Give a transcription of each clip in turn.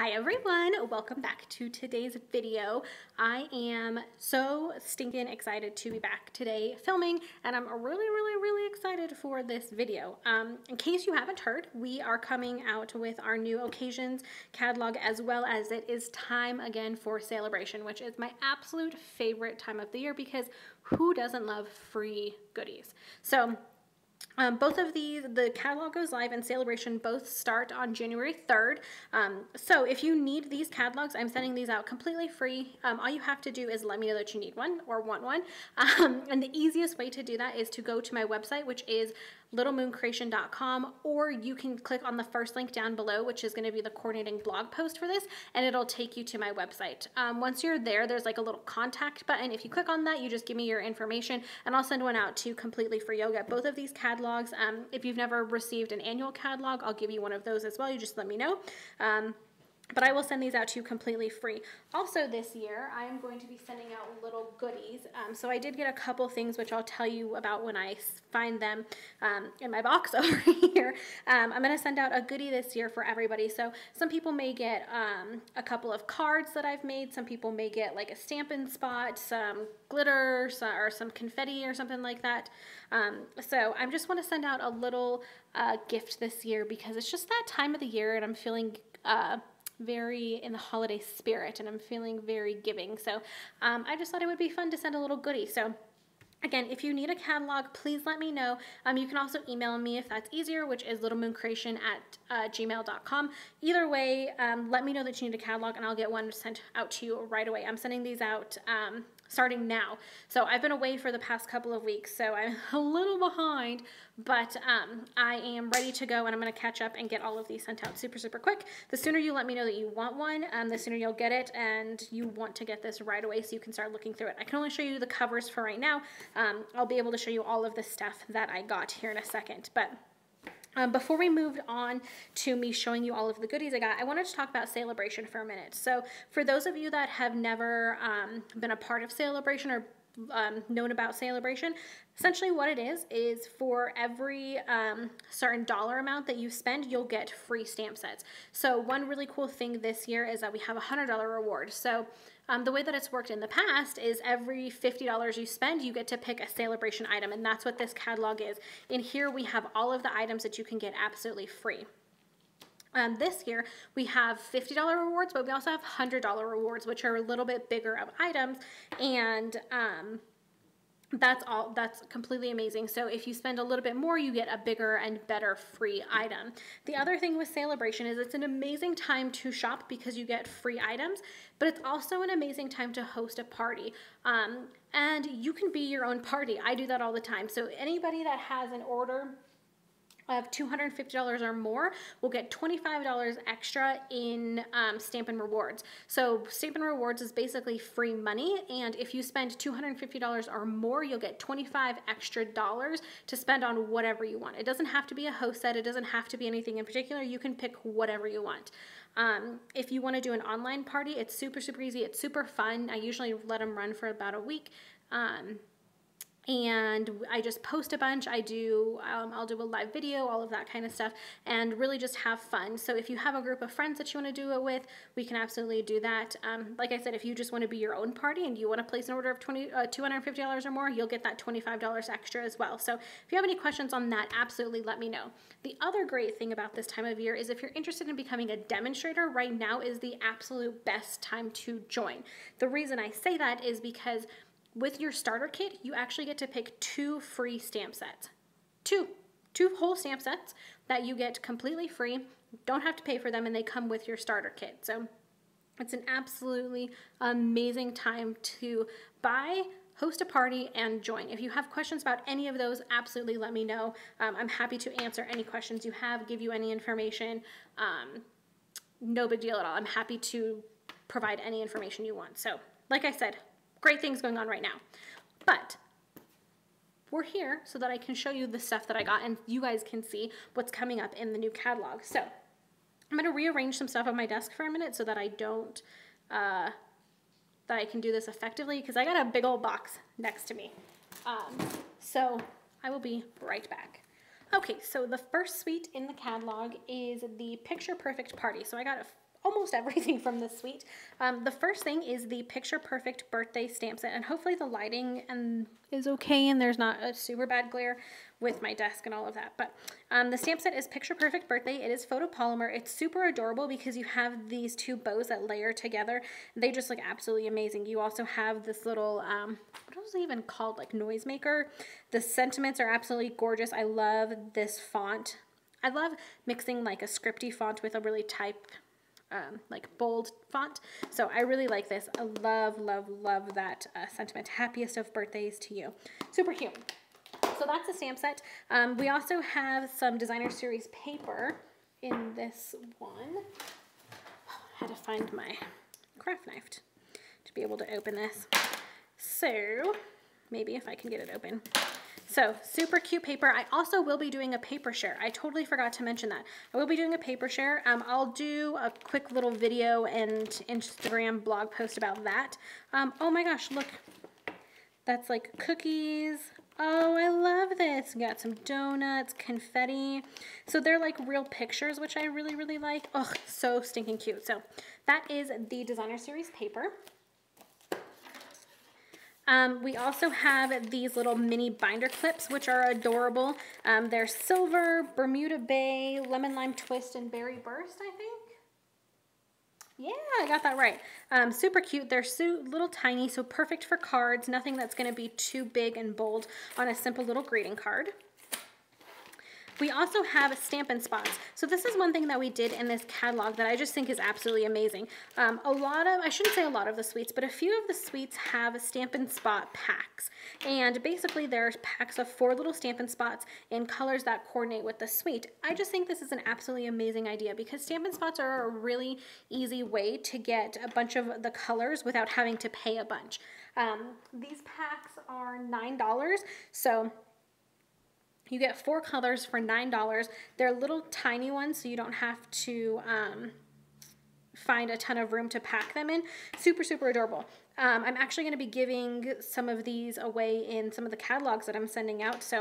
Hi everyone, welcome back to today's video. I am so stinking excited to be back today filming and I'm really, really, really excited for this video. Um, in case you haven't heard, we are coming out with our new occasions catalog as well as it is time again for Sale-A-Bration, which is my absolute favorite time of the year because who doesn't love free goodies? So um, both of these, the catalog goes live and Sale-A-Bration both start on January 3rd. Um, so if you need these catalogs, I'm sending these out completely free. Um, all you have to do is let me know that you need one or want one. Um, and the easiest way to do that is to go to my website, which is littlemooncreation.com, or you can click on the first link down below, which is going to be the coordinating blog post for this, and it'll take you to my website. Um, once you're there, there's like a little contact button. If you click on that, you just give me your information, and I'll send one out to completely free yoga. Both of these catalogs, um, if you've never received an annual catalog, I'll give you one of those as well. You just let me know. Um, but I will send these out to you completely free. Also this year, I am going to be sending out little goodies. Um, so I did get a couple things which I'll tell you about when I find them um, in my box over here. Um, I'm going to send out a goodie this year for everybody. So some people may get um, a couple of cards that I've made. Some people may get like a Stampin' Spot, some glitter, or some confetti or something like that. Um, so I just want to send out a little uh, gift this year because it's just that time of the year and I'm feeling uh, very in the holiday spirit and I'm feeling very giving. So um, I just thought it would be fun to send a little goodie. So Again, if you need a catalog, please let me know. Um, you can also email me if that's easier, which is littlemooncreation at uh, gmail.com. Either way, um, let me know that you need a catalog and I'll get one sent out to you right away. I'm sending these out um, starting now. So I've been away for the past couple of weeks, so I'm a little behind, but um, I am ready to go and I'm gonna catch up and get all of these sent out super, super quick. The sooner you let me know that you want one, um, the sooner you'll get it and you want to get this right away so you can start looking through it. I can only show you the covers for right now. Um, I'll be able to show you all of the stuff that I got here in a second, but um, before we moved on to me showing you all of the goodies I got, I wanted to talk about Sale-A-Bration for a minute. So for those of you that have never um, been a part of Sale-A-Bration or um, known about Sale-A-Bration, essentially what it is, is for every um, certain dollar amount that you spend, you'll get free stamp sets. So one really cool thing this year is that we have a $100 reward. So um, the way that it's worked in the past is every $50 you spend, you get to pick a Sale-A-Bration item, and that's what this catalog is. In here, we have all of the items that you can get absolutely free. Um, this year, we have $50 rewards, but we also have $100 rewards, which are a little bit bigger of items, and um, that's all that's completely amazing. So if you spend a little bit more you get a bigger and better free item. The other thing with Sale-A-Bration is it's an amazing time to shop because you get free items but it's also an amazing time to host a party. Um, and you can be your own party. I do that all the time. So anybody that has an order of $250 or more will get $25 extra in um, Stampin' Rewards. So Stampin' Rewards is basically free money and if you spend $250 or more, you'll get 25 extra dollars to spend on whatever you want. It doesn't have to be a host set, it doesn't have to be anything in particular, you can pick whatever you want. Um, if you want to do an online party, it's super, super easy, it's super fun. I usually let them run for about a week. Um, and I just post a bunch. I do, um, I'll do a live video, all of that kind of stuff, and really just have fun. So if you have a group of friends that you want to do it with, we can absolutely do that. Um, like I said, if you just want to be your own party and you want to place an order of 20, uh, $250 or more, you'll get that $25 extra as well. So if you have any questions on that, absolutely let me know. The other great thing about this time of year is if you're interested in becoming a demonstrator, right now is the absolute best time to join. The reason I say that is because with your starter kit, you actually get to pick two free stamp sets. Two. Two whole stamp sets that you get completely free. Don't have to pay for them and they come with your starter kit. So it's an absolutely amazing time to buy, host a party, and join. If you have questions about any of those, absolutely let me know. Um, I'm happy to answer any questions you have, give you any information. Um, no big deal at all. I'm happy to provide any information you want. So, like I said, great things going on right now. But we're here so that I can show you the stuff that I got and you guys can see what's coming up in the new catalog. So I'm going to rearrange some stuff on my desk for a minute so that I don't, uh, that I can do this effectively because I got a big old box next to me. Um, so I will be right back. Okay, so the first suite in the catalog is the Picture Perfect Party. So I got almost everything from this suite. Um, the first thing is the Picture Perfect Birthday Stamp Set, and hopefully the lighting and is okay and there's not a super bad glare with my desk and all of that. But um, the stamp set is Picture Perfect Birthday. It is photopolymer. It's super adorable because you have these two bows that layer together. They just look absolutely amazing. You also have this little, um, what was it even called, like noisemaker. The sentiments are absolutely gorgeous. I love this font. I love mixing like a scripty font with a really type um, like bold font. So I really like this. I love, love, love that uh, sentiment. Happiest of birthdays to you. Super cute. So that's a stamp set. Um, we also have some designer series paper in this one. I had to find my craft knife to be able to open this. So maybe if I can get it open. So super cute paper. I also will be doing a paper share. I totally forgot to mention that. I will be doing a paper share. Um, I'll do a quick little video and Instagram blog post about that. Um, oh my gosh, look. That's like cookies. Oh, I love this. We got some donuts, confetti. So they're like real pictures, which I really, really like. Oh, so stinking cute. So that is the designer series paper. Um, we also have these little mini binder clips, which are adorable. Um, they're silver, Bermuda Bay, lemon lime twist, and berry burst, I think. Yeah, I got that right. Um, super cute. They're so little tiny, so perfect for cards. Nothing that's going to be too big and bold on a simple little greeting card. We also have Stampin' Spots. So this is one thing that we did in this catalog that I just think is absolutely amazing. Um, a lot of, I shouldn't say a lot of the sweets, but a few of the sweets have Stampin' Spot packs. And basically there's packs of four little Stampin' Spots in colors that coordinate with the sweet. I just think this is an absolutely amazing idea because Stampin' Spots are a really easy way to get a bunch of the colors without having to pay a bunch. Um, these packs are $9, so you get four colors for $9. They're little tiny ones, so you don't have to um, find a ton of room to pack them in. Super, super adorable. Um, I'm actually going to be giving some of these away in some of the catalogs that I'm sending out, so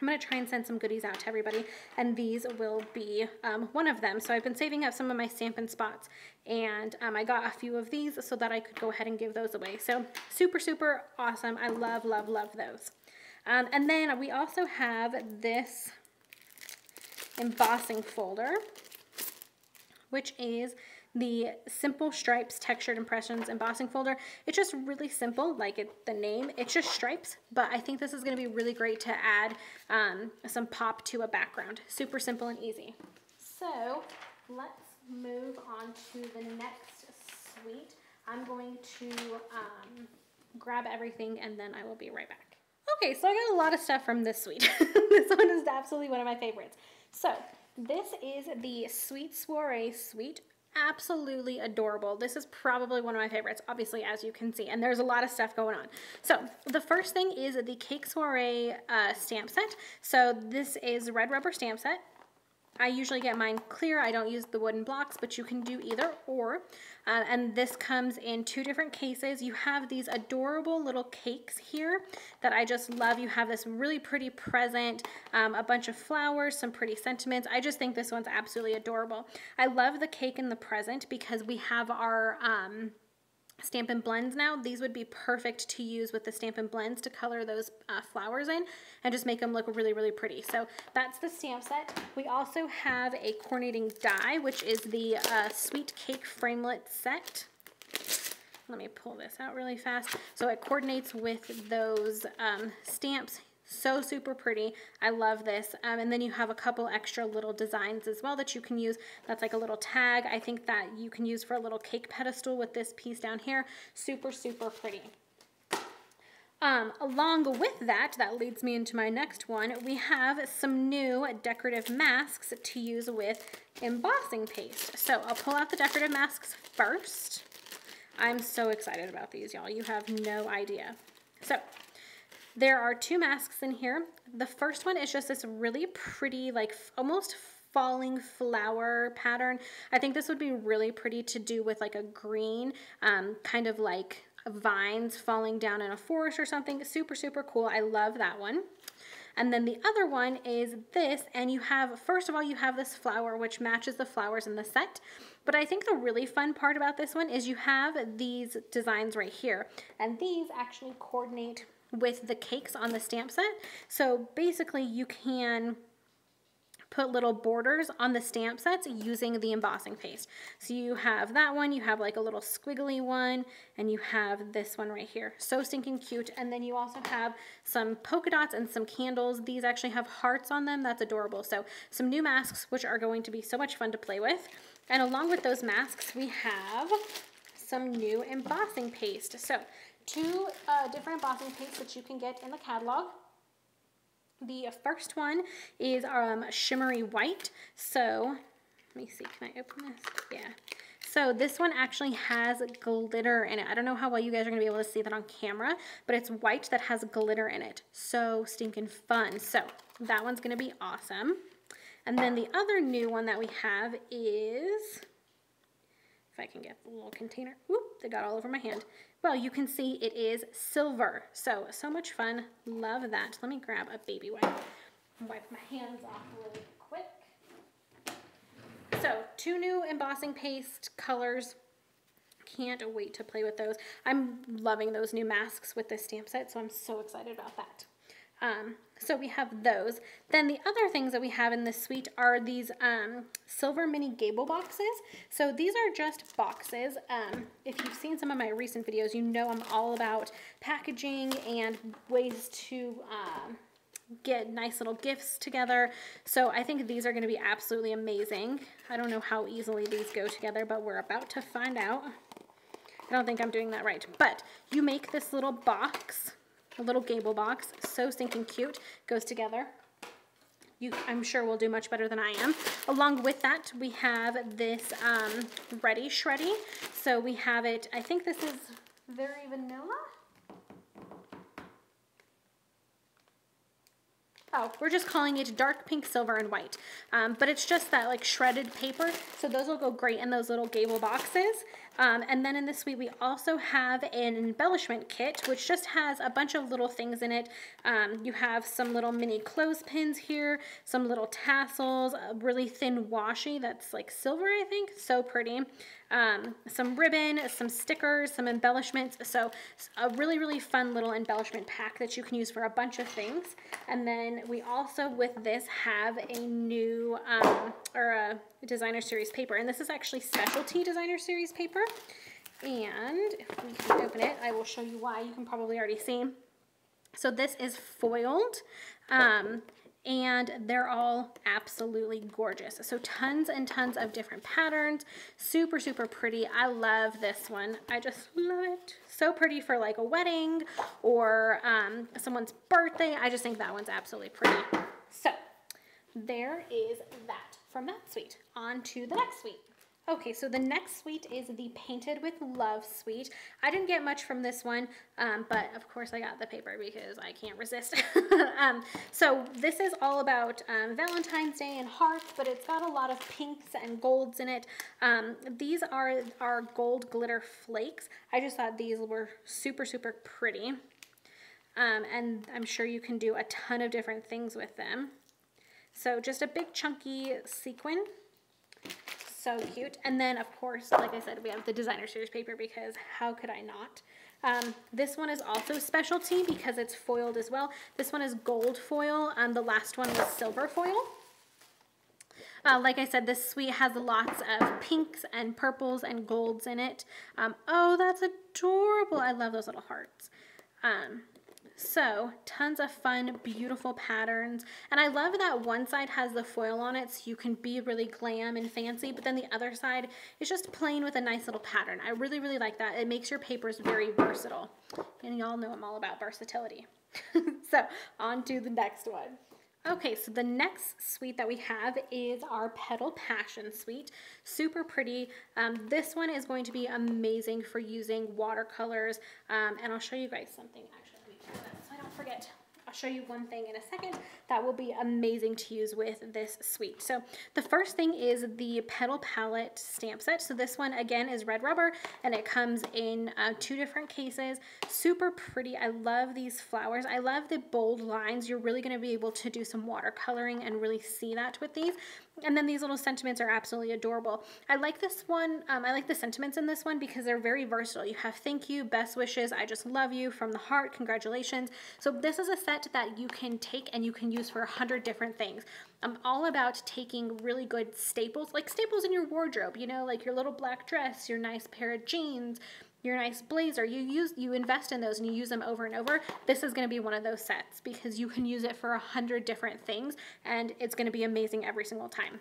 I'm going to try and send some goodies out to everybody, and these will be um, one of them. So I've been saving up some of my Stampin' Spots, and um, I got a few of these so that I could go ahead and give those away. So super, super awesome. I love, love, love those. Um, and then we also have this embossing folder, which is the Simple Stripes Textured Impressions embossing folder. It's just really simple, like it, the name. It's just stripes, but I think this is going to be really great to add um, some pop to a background. Super simple and easy. So let's move on to the next suite. I'm going to um, grab everything and then I will be right back. Okay, so I got a lot of stuff from this suite. this one is absolutely one of my favorites. So this is the Sweet Soiree suite. Absolutely adorable. This is probably one of my favorites, obviously, as you can see. And there's a lot of stuff going on. So the first thing is the Cake Soiree uh, stamp set. So this is red rubber stamp set. I usually get mine clear. I don't use the wooden blocks, but you can do either or. Uh, and this comes in two different cases. You have these adorable little cakes here that I just love. You have this really pretty present, um, a bunch of flowers, some pretty sentiments. I just think this one's absolutely adorable. I love the cake in the present because we have our... Um, Stampin' Blends now. These would be perfect to use with the Stampin' Blends to color those uh, flowers in and just make them look really, really pretty. So that's the stamp set. We also have a coordinating die, which is the uh, Sweet Cake Framelit set. Let me pull this out really fast. So it coordinates with those um, stamps so super pretty. I love this. Um, and then you have a couple extra little designs as well that you can use. That's like a little tag. I think that you can use for a little cake pedestal with this piece down here. Super, super pretty. Um, along with that, that leads me into my next one, we have some new decorative masks to use with embossing paste. So I'll pull out the decorative masks first. I'm so excited about these, y'all. You have no idea. So there are two masks in here. The first one is just this really pretty, like almost falling flower pattern. I think this would be really pretty to do with like a green, um, kind of like vines falling down in a forest or something. Super, super cool. I love that one. And then the other one is this, and you have, first of all, you have this flower, which matches the flowers in the set. But I think the really fun part about this one is you have these designs right here. And these actually coordinate with the cakes on the stamp set. So basically you can put little borders on the stamp sets using the embossing paste. So you have that one, you have like a little squiggly one, and you have this one right here. So stinking cute. And then you also have some polka dots and some candles. These actually have hearts on them. That's adorable. So some new masks, which are going to be so much fun to play with. And along with those masks, we have some new embossing paste. So two uh, different embossing paints that you can get in the catalog. The first one is um, shimmery white. So let me see, can I open this? Yeah. So this one actually has glitter in it. I don't know how well you guys are gonna be able to see that on camera, but it's white that has glitter in it. So stinking fun. So that one's gonna be awesome. And then the other new one that we have is, if I can get the little container, whoop, they got all over my hand. Well, you can see it is silver. So, so much fun. Love that. Let me grab a baby wipe wipe my hands off really quick. So, two new embossing paste colors. Can't wait to play with those. I'm loving those new masks with this stamp set, so I'm so excited about that. Um, so we have those. Then the other things that we have in this suite are these um, silver mini gable boxes. So these are just boxes. Um, if you've seen some of my recent videos, you know I'm all about packaging and ways to um, get nice little gifts together. So I think these are going to be absolutely amazing. I don't know how easily these go together, but we're about to find out. I don't think I'm doing that right. But you make this little box a little gable box. So stinking cute. Goes together. You, I'm sure will do much better than I am. Along with that, we have this um, Ready Shreddy. So we have it, I think this is very vanilla. Oh, we're just calling it dark pink, silver, and white. Um, but it's just that like shredded paper. So those will go great in those little gable boxes. Um, and then in this suite, we also have an embellishment kit, which just has a bunch of little things in it. Um, you have some little mini clothespins here, some little tassels, a really thin washi that's like silver, I think. So pretty. Um, some ribbon, some stickers, some embellishments. So a really, really fun little embellishment pack that you can use for a bunch of things. And then we also, with this, have a new, um, or a designer series paper. And this is actually specialty designer series paper. And if we can open it, I will show you why. You can probably already see. So this is foiled. Um, and they're all absolutely gorgeous. So tons and tons of different patterns, super, super pretty. I love this one. I just love it. So pretty for like a wedding or um, someone's birthday. I just think that one's absolutely pretty. So there is that from that suite. On to the next suite. Okay, so the next suite is the Painted with Love suite. I didn't get much from this one, um, but of course I got the paper because I can't resist. um, so this is all about um, Valentine's Day and hearts, but it's got a lot of pinks and golds in it. Um, these are our gold glitter flakes. I just thought these were super, super pretty. Um, and I'm sure you can do a ton of different things with them. So just a big chunky sequin so cute. And then, of course, like I said, we have the designer series paper because how could I not? Um, this one is also specialty because it's foiled as well. This one is gold foil. Um, the last one was silver foil. Uh, like I said, this suite has lots of pinks and purples and golds in it. Um, oh, that's adorable. I love those little hearts. Um, so tons of fun, beautiful patterns. And I love that one side has the foil on it so you can be really glam and fancy, but then the other side is just plain with a nice little pattern. I really, really like that. It makes your papers very versatile. And y'all know I'm all about versatility. so on to the next one. Okay, so the next suite that we have is our Petal Passion suite. Super pretty. Um, this one is going to be amazing for using watercolors. Um, and I'll show you guys something actually forget. Show you one thing in a second that will be amazing to use with this suite. So the first thing is the Petal Palette stamp set. So this one again is red rubber and it comes in uh, two different cases. Super pretty. I love these flowers. I love the bold lines. You're really going to be able to do some watercoloring and really see that with these. And then these little sentiments are absolutely adorable. I like this one. Um, I like the sentiments in this one because they're very versatile. You have thank you, best wishes, I just love you, from the heart, congratulations. So this is a set that you can take and you can use for a hundred different things. I'm all about taking really good staples, like staples in your wardrobe, you know, like your little black dress, your nice pair of jeans, your nice blazer. You use you invest in those and you use them over and over. This is going to be one of those sets because you can use it for a hundred different things and it's going to be amazing every single time.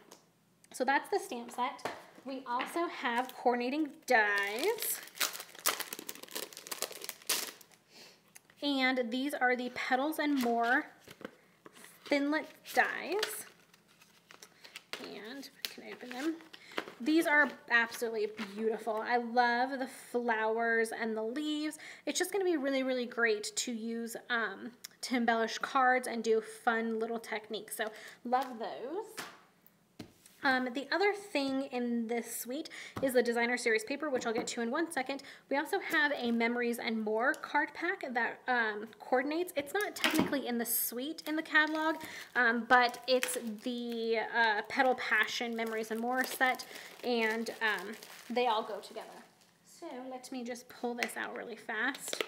So that's the stamp set. We also have coordinating dies. And these are the Petals and More Thinlit dies. And can I open them. These are absolutely beautiful. I love the flowers and the leaves. It's just going to be really, really great to use um, to embellish cards and do fun little techniques. So love those. Um, the other thing in this suite is the designer series paper, which I'll get to in one second. We also have a memories and more card pack that um, coordinates. It's not technically in the suite in the catalog, um, but it's the uh, Petal Passion memories and more set, and um, they all go together. So let me just pull this out really fast.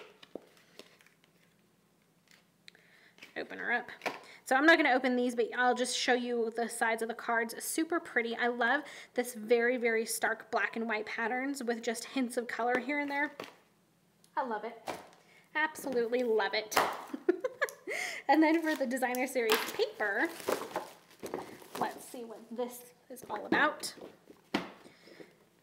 Open her up. So I'm not going to open these, but I'll just show you the sides of the cards. Super pretty. I love this very, very stark black and white patterns with just hints of color here and there. I love it. Absolutely love it. and then for the designer series paper, let's see what this is all about.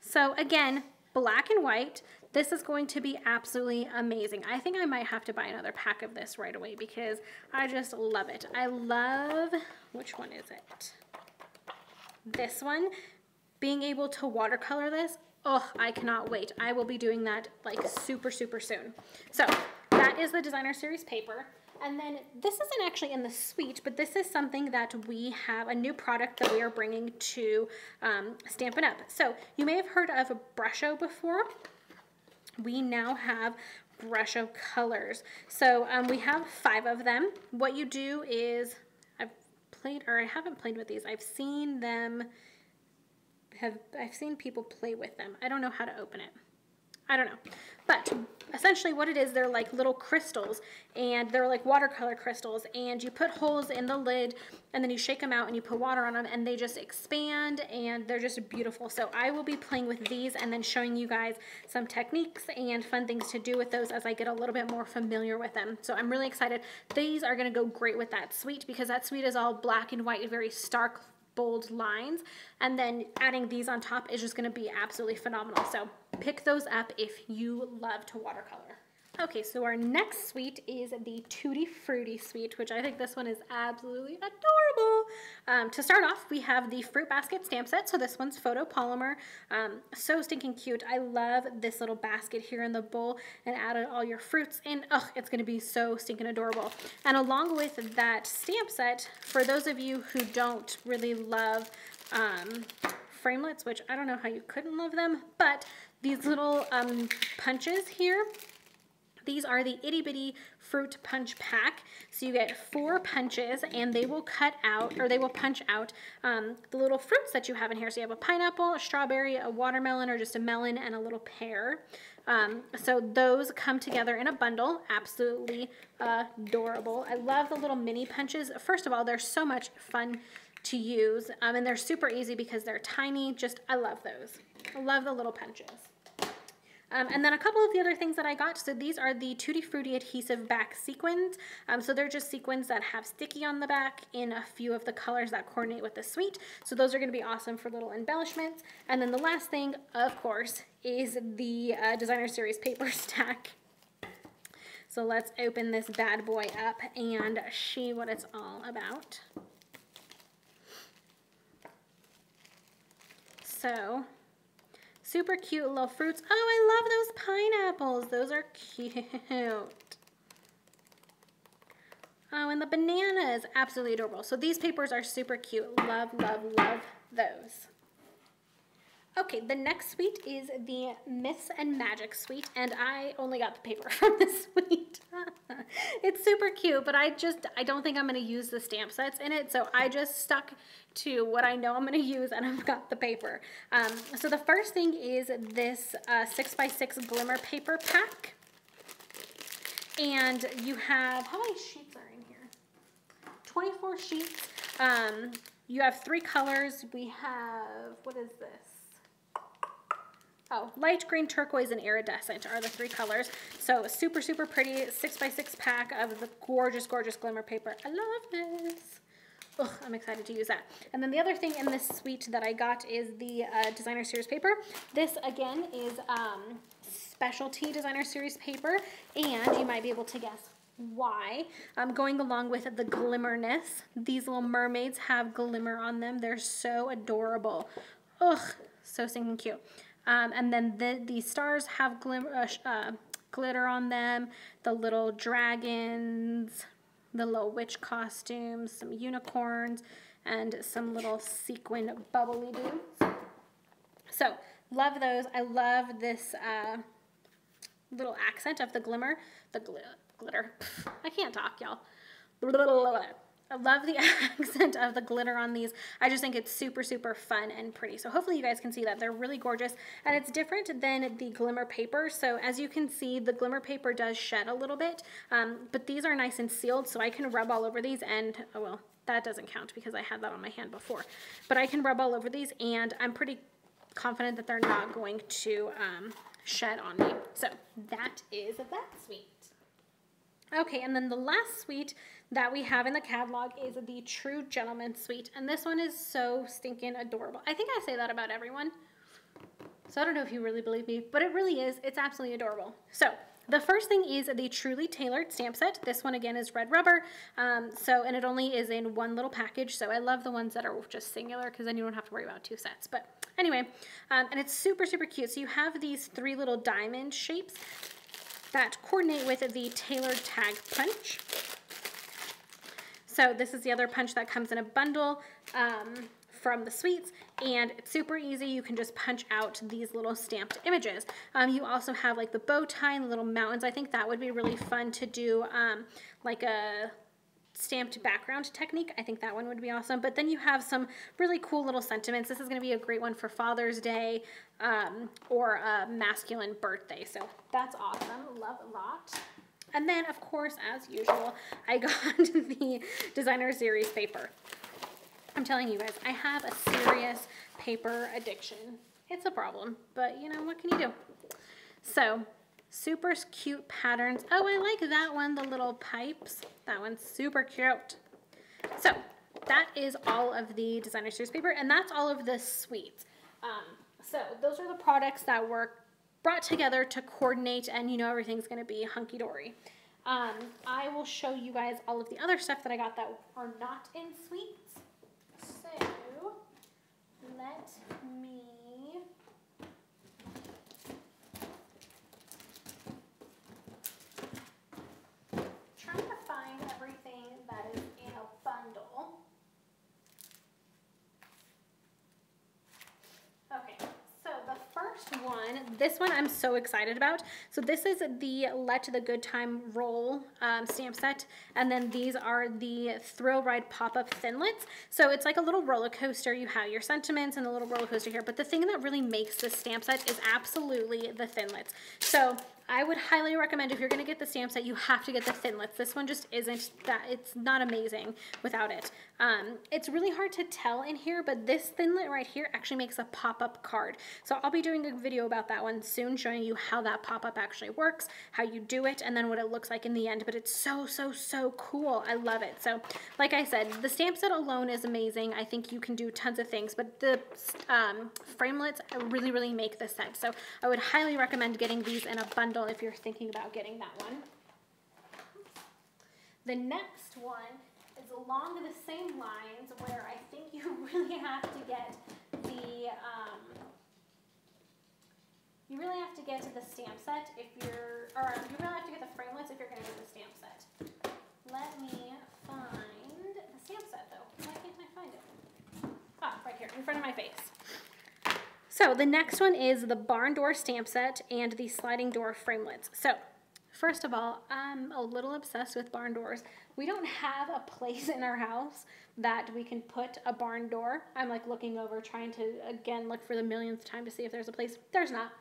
So again, black and white. This is going to be absolutely amazing. I think I might have to buy another pack of this right away because I just love it. I love, which one is it? This one. Being able to watercolor this, oh, I cannot wait. I will be doing that like super, super soon. So that is the designer series paper. And then this isn't actually in the suite, but this is something that we have, a new product that we are bringing to um, Stampin' Up. So you may have heard of a Brusho before. We now have Brusho colors. So um, we have five of them. What you do is, I've played, or I haven't played with these. I've seen them, have I've seen people play with them. I don't know how to open it. I don't know. But essentially what it is, they're like little crystals and they're like watercolor crystals and you put holes in the lid and then you shake them out and you put water on them and they just expand and they're just beautiful. So I will be playing with these and then showing you guys some techniques and fun things to do with those as I get a little bit more familiar with them. So I'm really excited. These are gonna go great with that suite because that suite is all black and white, very stark bold lines and then adding these on top is just going to be absolutely phenomenal so pick those up if you love to watercolor Okay, so our next suite is the Tutti Frutti suite, which I think this one is absolutely adorable. Um, to start off, we have the Fruit Basket stamp set. So this one's photopolymer. Um, so stinking cute. I love this little basket here in the bowl and added all your fruits in. Oh, it's going to be so stinking adorable. And along with that stamp set, for those of you who don't really love um, framelits, which I don't know how you couldn't love them, but these little um, punches here these are the itty bitty fruit punch pack. So you get four punches and they will cut out or they will punch out um, the little fruits that you have in here. So you have a pineapple, a strawberry, a watermelon or just a melon and a little pear. Um, so those come together in a bundle. Absolutely adorable. I love the little mini punches. First of all, they're so much fun to use um, and they're super easy because they're tiny. Just, I love those. I love the little punches. Um, and then a couple of the other things that I got, so these are the Tutti Frutti adhesive back sequins. Um, so they're just sequins that have sticky on the back in a few of the colors that coordinate with the suite. So those are gonna be awesome for little embellishments. And then the last thing, of course, is the uh, designer series paper stack. So let's open this bad boy up and see what it's all about. So Super cute little fruits. Oh, I love those pineapples. Those are cute. Oh, and the banana is absolutely adorable. So these papers are super cute. Love, love, love those. Okay, the next suite is the Myths and Magic suite, and I only got the paper from this suite. it's super cute, but I just, I don't think I'm going to use the stamp sets in it, so I just stuck to what I know I'm going to use, and I've got the paper. Um, so the first thing is this uh, 6x6 glimmer paper pack. And you have, how many sheets are in here? 24 sheets. Um, you have three colors. We have, what is this? Oh, light green, turquoise, and iridescent are the three colors. So super, super pretty six by six pack of the gorgeous, gorgeous glimmer paper. I love this. Ugh, I'm excited to use that. And then the other thing in this suite that I got is the uh, designer series paper. This again is um, specialty designer series paper and you might be able to guess why. Um, going along with the glimmerness, these little mermaids have glimmer on them. They're so adorable. Ugh, so stinking cute. Um, and then the, the stars have uh, uh, glitter on them. The little dragons, the little witch costumes, some unicorns, and some little sequin bubbly dudes. So, love those. I love this uh, little accent of the glimmer. The glitter glitter. I can't talk, y'all. I love the accent of the glitter on these. I just think it's super, super fun and pretty. So hopefully you guys can see that. They're really gorgeous and it's different than the glimmer paper. So as you can see, the glimmer paper does shed a little bit, um, but these are nice and sealed so I can rub all over these and, oh well, that doesn't count because I had that on my hand before. But I can rub all over these and I'm pretty confident that they're not going to um, shed on me. So that is that suite. Okay, and then the last suite that we have in the catalog is the True Gentleman Suite, and this one is so stinking adorable. I think I say that about everyone, so I don't know if you really believe me, but it really is. It's absolutely adorable. So the first thing is the Truly Tailored stamp set. This one again is red rubber, um, so and it only is in one little package, so I love the ones that are just singular because then you don't have to worry about two sets. But anyway, um, and it's super, super cute. So you have these three little diamond shapes that coordinate with the tailored tag punch. So this is the other punch that comes in a bundle um, from the sweets and it's super easy. You can just punch out these little stamped images. Um, you also have like the bow tie and the little mountains. I think that would be really fun to do um, like a stamped background technique. I think that one would be awesome. But then you have some really cool little sentiments. This is going to be a great one for Father's Day um, or a masculine birthday. So that's awesome. Love a lot. And then, of course, as usual, I got the designer series paper. I'm telling you guys, I have a serious paper addiction. It's a problem, but you know, what can you do? So Super cute patterns. Oh, I like that one, the little pipes. That one's super cute. So that is all of the designer series paper, and that's all of the suites. Um, so those are the products that were brought together to coordinate, and you know everything's going to be hunky-dory. Um, I will show you guys all of the other stuff that I got that are not in suites. So let me one. This one I'm so excited about. So this is the Let the Good Time Roll um, stamp set. And then these are the Thrill Ride pop-up thinlits. So it's like a little roller coaster. You have your sentiments and the little roller coaster here. But the thing that really makes this stamp set is absolutely the thinlits. So I would highly recommend if you're going to get the stamp set, you have to get the thinlits. This one just isn't that, it's not amazing without it. Um, it's really hard to tell in here, but this thinlit right here actually makes a pop-up card. So I'll be doing a video about that one soon, showing you how that pop-up actually works, how you do it, and then what it looks like in the end. But it's so, so, so cool. I love it. So like I said, the stamp set alone is amazing. I think you can do tons of things, but the um, framelits really, really make the set. So I would highly recommend getting these in a bundle bundle if you're thinking about getting that one. The next one is along the same lines where I think you really have to get the, um, you really have to get to the stamp set if you're, or you really have to get the framelits if you're going to do the stamp set. Let me find the stamp set though. Why can't I find it? Ah, right here, in front of my face. So the next one is the barn door stamp set and the sliding door framelits. So first of all, I'm a little obsessed with barn doors. We don't have a place in our house that we can put a barn door. I'm like looking over trying to again look for the millionth time to see if there's a place. There's not.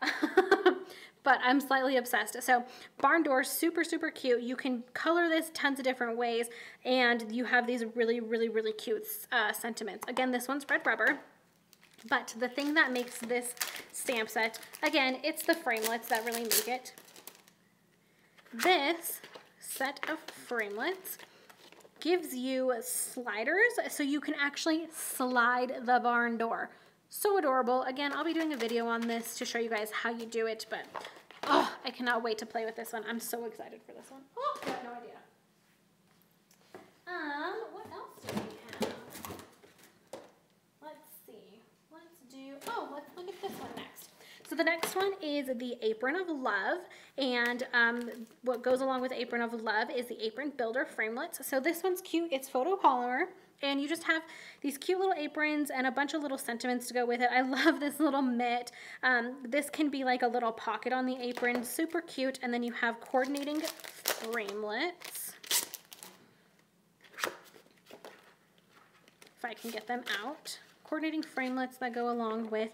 but I'm slightly obsessed. So barn doors, super, super cute. You can color this tons of different ways and you have these really, really, really cute uh, sentiments. Again, this one's red rubber. But the thing that makes this stamp set, again, it's the framelits that really make it. This set of framelits gives you sliders so you can actually slide the barn door. So adorable. Again, I'll be doing a video on this to show you guys how you do it, but oh, I cannot wait to play with this one. I'm so excited for this one. Oh, I have no idea. Um, what else do we have? Let's see. Let's do, oh, let's look at this one next. So the next one is the Apron of Love, and um, what goes along with Apron of Love is the Apron Builder Framelits. So this one's cute. It's photopolymer, and you just have these cute little aprons and a bunch of little sentiments to go with it. I love this little mitt. Um, this can be like a little pocket on the apron, super cute. And then you have coordinating framelits. If I can get them out coordinating framelits that go along with.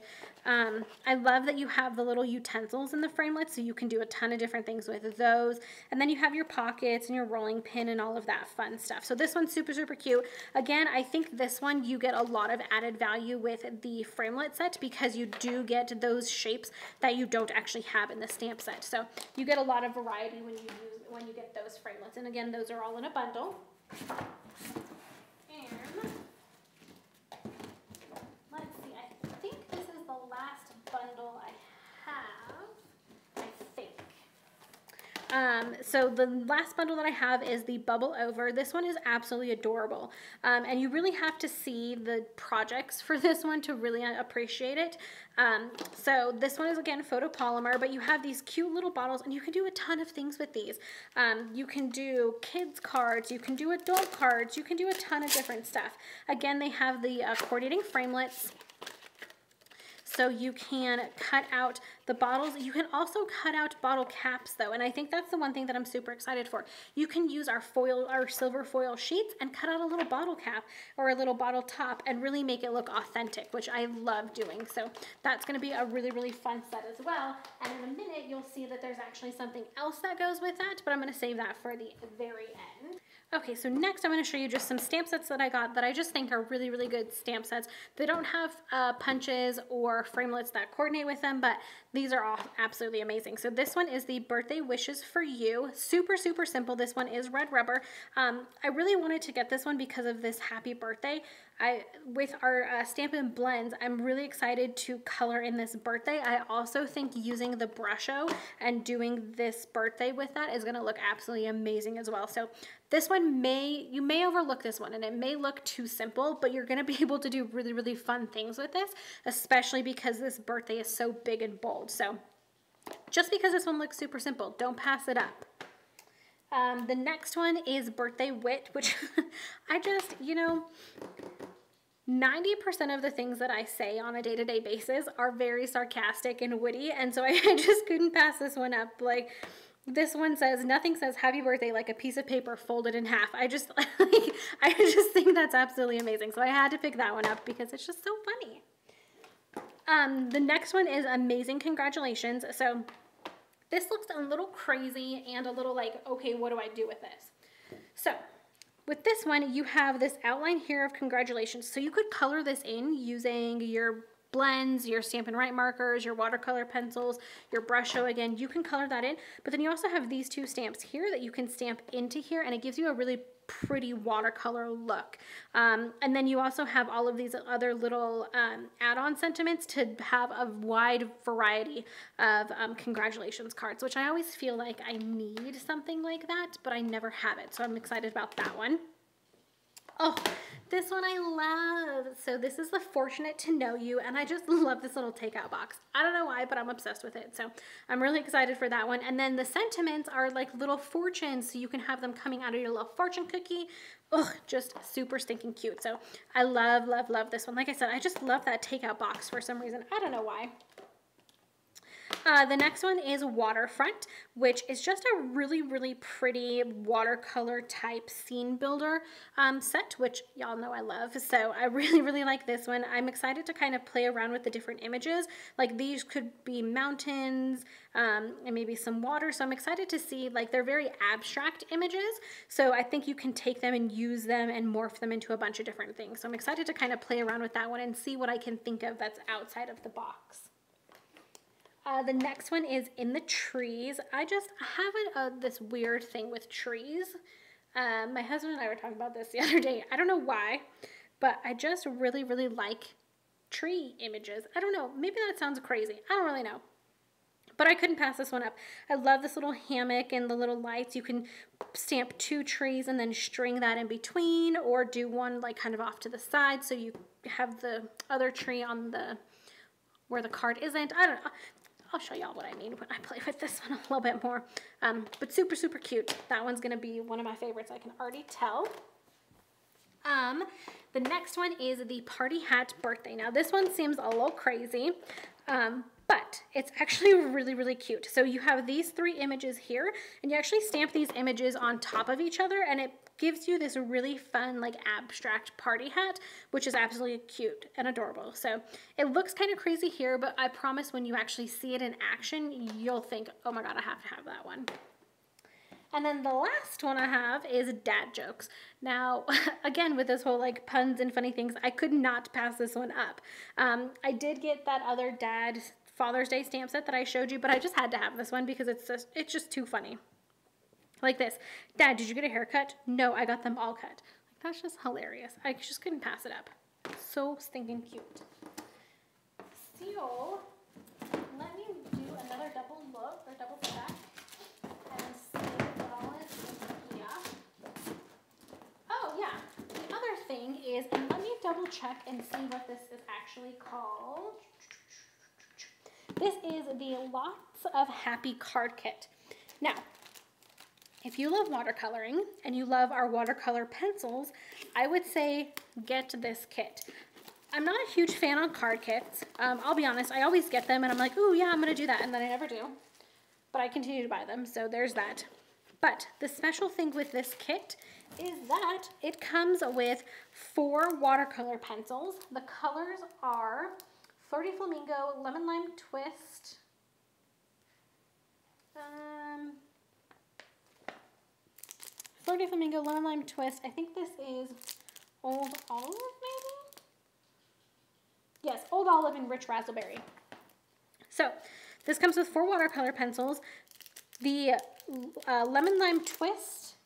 Um, I love that you have the little utensils in the framelits so you can do a ton of different things with those. And then you have your pockets and your rolling pin and all of that fun stuff. So this one's super, super cute. Again, I think this one you get a lot of added value with the framelit set because you do get those shapes that you don't actually have in the stamp set. So you get a lot of variety when you use when you get those framelits. And again, those are all in a bundle. And Um, so the last bundle that I have is the Bubble Over. This one is absolutely adorable. Um, and you really have to see the projects for this one to really appreciate it. Um, so this one is again photopolymer, but you have these cute little bottles and you can do a ton of things with these. Um, you can do kids cards, you can do adult cards, you can do a ton of different stuff. Again, they have the uh, coordinating framelits. So you can cut out the bottles. You can also cut out bottle caps though. And I think that's the one thing that I'm super excited for. You can use our foil, our silver foil sheets and cut out a little bottle cap or a little bottle top and really make it look authentic, which I love doing. So that's gonna be a really, really fun set as well. And in a minute, you'll see that there's actually something else that goes with that, but I'm gonna save that for the very end. Okay, so next I'm going to show you just some stamp sets that I got that I just think are really, really good stamp sets. They don't have uh, punches or framelits that coordinate with them, but these are all absolutely amazing. So this one is the Birthday Wishes for You. Super, super simple. This one is red rubber. Um, I really wanted to get this one because of this happy birthday. I With our uh, Stampin' Blends, I'm really excited to color in this birthday. I also think using the Brusho and doing this birthday with that is going to look absolutely amazing as well. So this one may, you may overlook this one and it may look too simple, but you're gonna be able to do really, really fun things with this, especially because this birthday is so big and bold. So just because this one looks super simple, don't pass it up. Um, the next one is Birthday Wit, which I just, you know, 90% of the things that I say on a day-to-day -day basis are very sarcastic and witty, and so I just couldn't pass this one up. Like, this one says, nothing says happy birthday like a piece of paper folded in half. I just, like, I just think that's absolutely amazing. So I had to pick that one up because it's just so funny. Um, the next one is amazing congratulations. So this looks a little crazy and a little like, okay, what do I do with this? So with this one, you have this outline here of congratulations. So you could color this in using your blends, your Stampin' Write markers, your watercolor pencils, your Brusho, again, you can color that in. But then you also have these two stamps here that you can stamp into here and it gives you a really pretty watercolor look. Um, and then you also have all of these other little um, add-on sentiments to have a wide variety of um, congratulations cards, which I always feel like I need something like that, but I never have it. So I'm excited about that one. Oh, this one I love. So this is the Fortunate to Know You, and I just love this little takeout box. I don't know why, but I'm obsessed with it. So I'm really excited for that one. And then the sentiments are like little fortunes, so you can have them coming out of your little fortune cookie. Ugh, just super stinking cute. So I love, love, love this one. Like I said, I just love that takeout box for some reason. I don't know why. Uh, the next one is Waterfront, which is just a really, really pretty watercolor type scene builder um, set, which y'all know I love. So I really, really like this one. I'm excited to kind of play around with the different images. Like these could be mountains um, and maybe some water. So I'm excited to see, like they're very abstract images. So I think you can take them and use them and morph them into a bunch of different things. So I'm excited to kind of play around with that one and see what I can think of that's outside of the box. Uh, the next one is in the trees. I just have a, this weird thing with trees. Um, my husband and I were talking about this the other day. I don't know why, but I just really, really like tree images. I don't know. Maybe that sounds crazy. I don't really know. But I couldn't pass this one up. I love this little hammock and the little lights. You can stamp two trees and then string that in between or do one like kind of off to the side so you have the other tree on the where the card isn't. I don't know. I'll show y'all what I mean when I play with this one a little bit more. Um, but super, super cute. That one's going to be one of my favorites, I can already tell. Um, the next one is the Party Hat Birthday. Now, this one seems a little crazy, um, but it's actually really, really cute. So you have these three images here, and you actually stamp these images on top of each other, and it gives you this really fun, like abstract party hat, which is absolutely cute and adorable. So it looks kind of crazy here, but I promise when you actually see it in action, you'll think, oh my God, I have to have that one. And then the last one I have is dad jokes. Now, again, with this whole like puns and funny things, I could not pass this one up. Um, I did get that other dad Father's Day stamp set that I showed you, but I just had to have this one because it's just, it's just too funny. Like this. Dad, did you get a haircut? No, I got them all cut. Like that's just hilarious. I just couldn't pass it up. So stinking cute. So, let me do another double look or double check and see what all is here. Oh yeah, the other thing is, and let me double check and see what this is actually called. This is the Lots of Happy card kit. Now, if you love watercoloring and you love our watercolor pencils, I would say get this kit. I'm not a huge fan on card kits. Um, I'll be honest, I always get them and I'm like, oh yeah, I'm gonna do that, and then I never do. But I continue to buy them, so there's that. But the special thing with this kit is that it comes with four watercolor pencils. The colors are Flirty Flamingo, Lemon Lime Twist, um, Flirty Flamingo, Lemon Lime Twist. I think this is Old Olive, maybe? Yes, Old Olive and Rich Raspberry. So, this comes with four watercolor pencils, the uh, Lemon Lime Twist,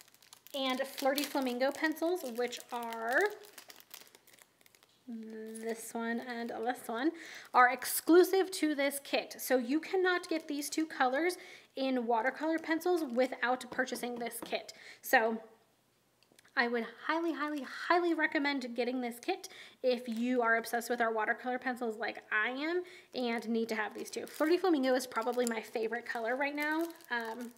and Flirty Flamingo pencils, which are this one and this one are exclusive to this kit. So you cannot get these two colors in watercolor pencils without purchasing this kit. So I would highly, highly, highly recommend getting this kit if you are obsessed with our watercolor pencils like I am and need to have these two. Flirty Flamingo is probably my favorite color right now. Um,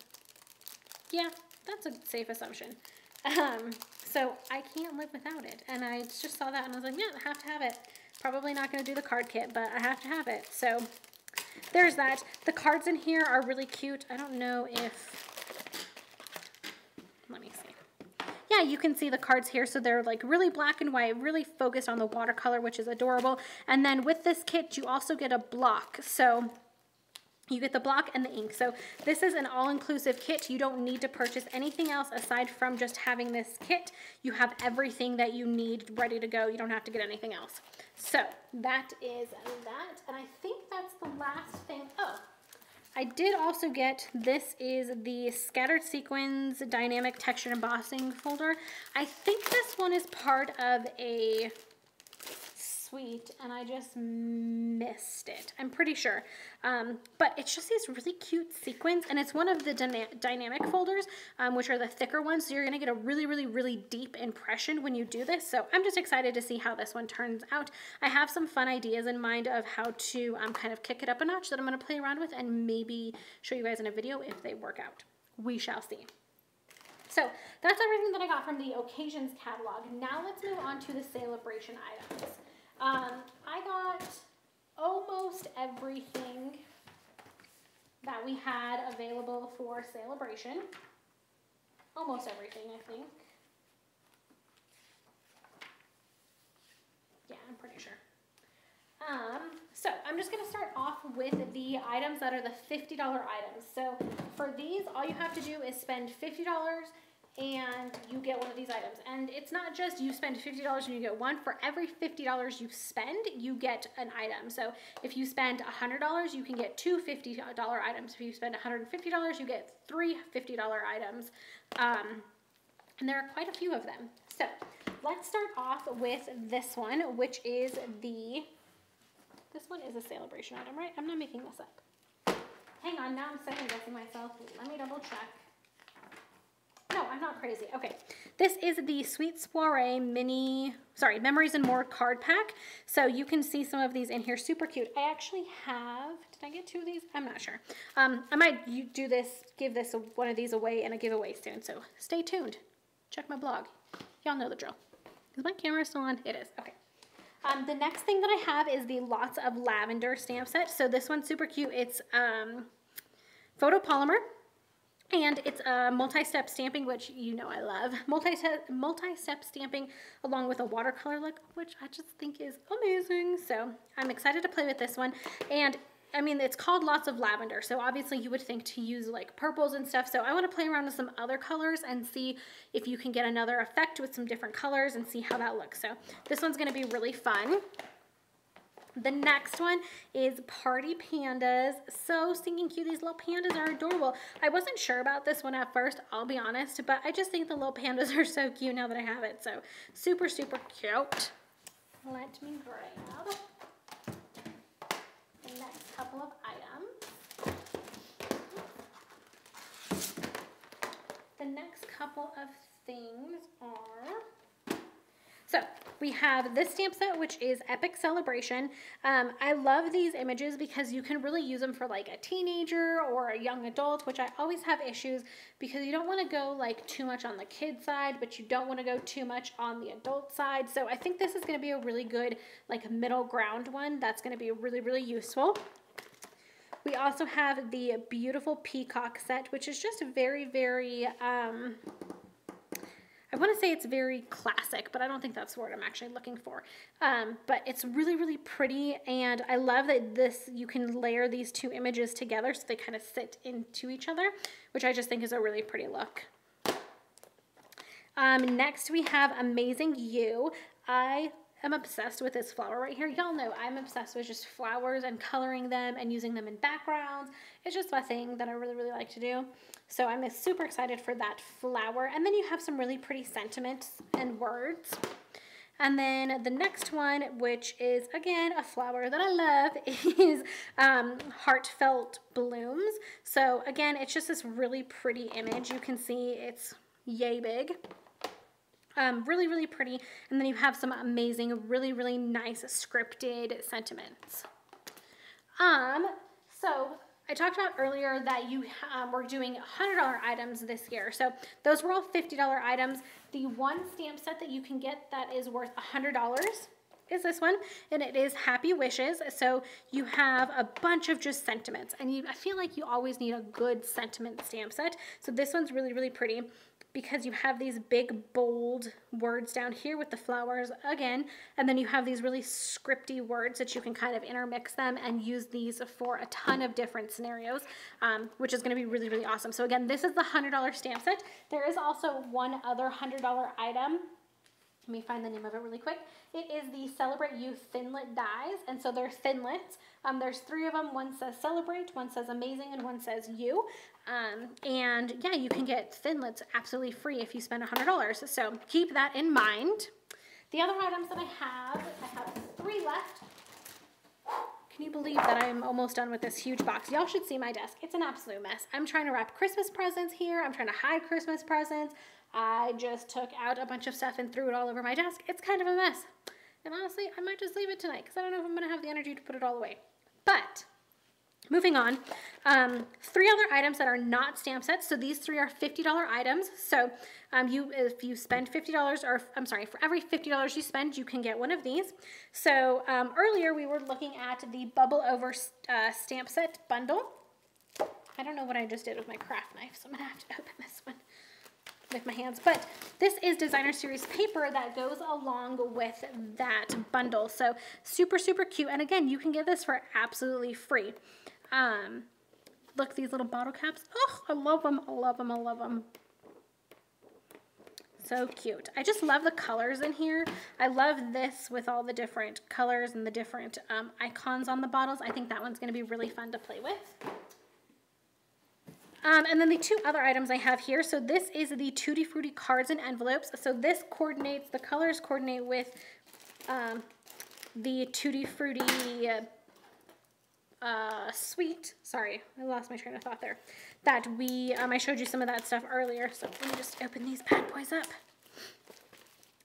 yeah, that's a safe assumption. Um, so I can't live without it. And I just saw that and I was like, yeah, I have to have it. Probably not going to do the card kit, but I have to have it. So there's that. The cards in here are really cute. I don't know if, let me see. Yeah, you can see the cards here. So they're like really black and white, really focused on the watercolor, which is adorable. And then with this kit, you also get a block. So you get the block and the ink. So this is an all-inclusive kit. You don't need to purchase anything else aside from just having this kit. You have everything that you need ready to go. You don't have to get anything else. So that is that. And I think that's the last thing. Oh, I did also get, this is the Scattered Sequins Dynamic Texture Embossing folder. I think this one is part of a suite and I just missed it. I'm pretty sure. Um, but it's just these really cute sequins and it's one of the dyna dynamic folders, um, which are the thicker ones. So you're gonna get a really, really, really deep impression when you do this. So I'm just excited to see how this one turns out. I have some fun ideas in mind of how to um, kind of kick it up a notch that I'm gonna play around with and maybe show you guys in a video if they work out. We shall see. So that's everything that I got from the occasions catalog. Now let's move on to the Sale-A-Bration items. Um, I got almost everything that we had available for Sale-A-Bration. Almost everything, I think. Yeah, I'm pretty sure. Um, so I'm just going to start off with the items that are the $50 items. So for these, all you have to do is spend $50 and you get one of these items. And it's not just you spend $50 and you get one. For every $50 you spend, you get an item. So if you spend $100, you can get two $50 items. If you spend $150, you get three $50 items. Um, and there are quite a few of them. So let's start off with this one, which is the, this one is a Sale-A-Bration item, right? I'm not making this up. Hang on, now I'm second guessing myself. Let me double check. No, I'm not crazy. Okay, this is the Sweet Soiree mini, sorry, Memories and More card pack. So you can see some of these in here, super cute. I actually have, did I get two of these? I'm not sure. Um, I might do this, give this one of these away in a giveaway soon, so stay tuned. Check my blog. Y'all know the drill. Is my camera still on? It is, okay. Um, the next thing that I have is the Lots of Lavender stamp set. So this one's super cute. It's um, photopolymer. And it's a multi-step stamping, which you know I love. Multi-step multi stamping along with a watercolor look, which I just think is amazing. So I'm excited to play with this one. And I mean, it's called Lots of Lavender, so obviously you would think to use like purples and stuff. So I want to play around with some other colors and see if you can get another effect with some different colors and see how that looks. So this one's going to be really fun. The next one is Party Pandas. So stinking cute. These little pandas are adorable. I wasn't sure about this one at first, I'll be honest, but I just think the little pandas are so cute now that I have it. So super, super cute. Let me grab the next couple of items. The next couple of things are so we have this stamp set, which is Epic Celebration. Um, I love these images because you can really use them for like a teenager or a young adult, which I always have issues because you don't want to go like too much on the kid side, but you don't want to go too much on the adult side. So I think this is going to be a really good like middle ground one that's going to be really, really useful. We also have the beautiful peacock set, which is just very, very, um, I want to say it's very classic, but I don't think that's the word I'm actually looking for. Um, but it's really, really pretty, and I love that this, you can layer these two images together so they kind of sit into each other, which I just think is a really pretty look. Um, next we have Amazing You. I am obsessed with this flower right here. Y'all know I'm obsessed with just flowers and coloring them and using them in backgrounds. It's just my thing that I really, really like to do. So I'm super excited for that flower. And then you have some really pretty sentiments and words. And then the next one, which is again a flower that I love, is um, Heartfelt Blooms. So again, it's just this really pretty image. You can see it's yay big. Um, really, really pretty. And then you have some amazing, really, really nice scripted sentiments. Um, so I talked about earlier that you um, were doing $100 items this year. So those were all $50 items. The one stamp set that you can get that is worth $100 is this one and it is happy wishes so you have a bunch of just sentiments and you I feel like you always need a good sentiment stamp set so this one's really really pretty because you have these big bold words down here with the flowers again and then you have these really scripty words that you can kind of intermix them and use these for a ton of different scenarios um, which is going to be really really awesome so again this is the $100 stamp set there is also one other $100 item let me find the name of it really quick. It is the Celebrate You Thinlit Dies. And so they're thinlits. Um, there's three of them. One says Celebrate, one says Amazing, and one says You. Um, and yeah, you can get thinlits absolutely free if you spend $100. So keep that in mind. The other items that I have, I have three three left. Can you believe that I'm almost done with this huge box? Y'all should see my desk. It's an absolute mess. I'm trying to wrap Christmas presents here. I'm trying to hide Christmas presents. I just took out a bunch of stuff and threw it all over my desk. It's kind of a mess. And honestly, I might just leave it tonight because I don't know if I'm going to have the energy to put it all away. But Moving on, um, three other items that are not stamp sets. So these three are $50 items. So um, you, if you spend $50, or I'm sorry, for every $50 you spend, you can get one of these. So um, earlier we were looking at the Bubble Over uh, stamp set bundle. I don't know what I just did with my craft knife, so I'm gonna have to open this one with my hands. But this is designer series paper that goes along with that bundle. So super, super cute. And again, you can get this for absolutely free. Um, look, these little bottle caps. Oh, I love them. I love them. I love them. So cute. I just love the colors in here. I love this with all the different colors and the different um, icons on the bottles. I think that one's going to be really fun to play with. Um, and then the two other items I have here. So this is the Tutti Frutti cards and envelopes. So this coordinates, the colors coordinate with um, the Tutti Frutti uh, suite, sorry, I lost my train of thought there, that we, um, I showed you some of that stuff earlier. So let me just open these bad boys up.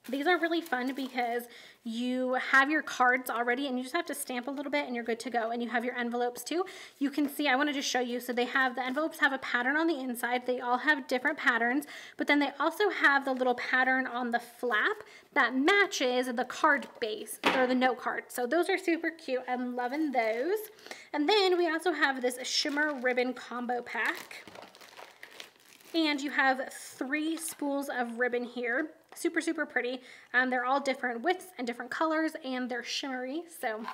These are really fun because you have your cards already and you just have to stamp a little bit and you're good to go. And you have your envelopes too. You can see, I wanted to show you, so they have, the envelopes have a pattern on the inside. They all have different patterns, but then they also have the little pattern on the flap that matches the card base or the note card. So those are super cute. I'm loving those. And then we also have this shimmer ribbon combo pack. And you have three spools of ribbon here super, super pretty. Um, they're all different widths and different colors and they're shimmery. So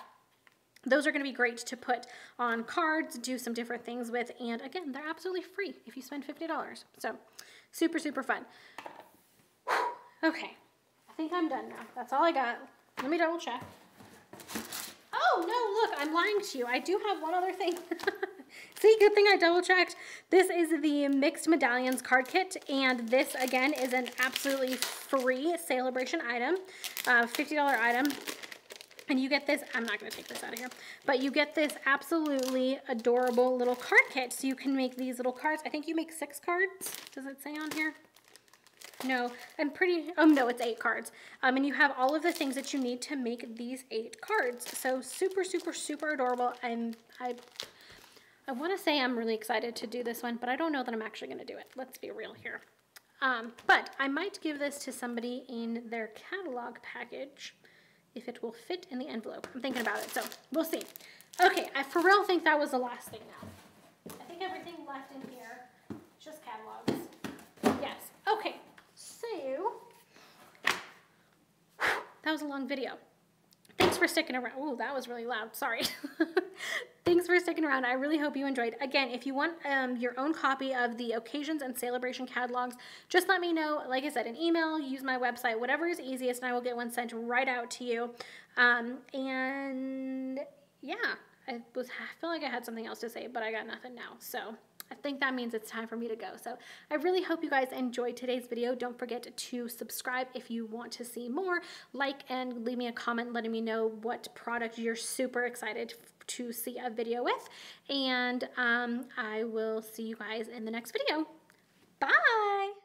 those are going to be great to put on cards, do some different things with. And again, they're absolutely free if you spend $50. So super, super fun. Okay, I think I'm done now. That's all I got. Let me double check. Oh, no, look, I'm lying to you. I do have one other thing. See, good thing I double checked. This is the Mixed Medallions card kit, and this, again, is an absolutely free Sale-A-Bration item, uh, $50 item. And you get this, I'm not going to take this out of here, but you get this absolutely adorable little card kit. So you can make these little cards. I think you make six cards. Does it say on here? No, I'm pretty, oh no, it's eight cards. Um, and you have all of the things that you need to make these eight cards. So super, super, super adorable. I'm, I I want to say I'm really excited to do this one, but I don't know that I'm actually going to do it. Let's be real here. Um, but I might give this to somebody in their catalog package if it will fit in the envelope. I'm thinking about it, so we'll see. Okay, I for real think that was the last thing now. I think everything left in here, just catalogs. Yes, okay, so that was a long video. Thanks for sticking around. Oh, that was really loud. Sorry. Thanks for sticking around. I really hope you enjoyed. Again, if you want um, your own copy of the occasions and Sale-A-Bration catalogs, just let me know. Like I said, an email, use my website, whatever is easiest, and I will get one sent right out to you. Um, and yeah, I was I feel like I had something else to say, but I got nothing now. So I think that means it's time for me to go. So I really hope you guys enjoyed today's video. Don't forget to subscribe if you want to see more. Like and leave me a comment letting me know what product you're super excited to see a video with. And um, I will see you guys in the next video. Bye!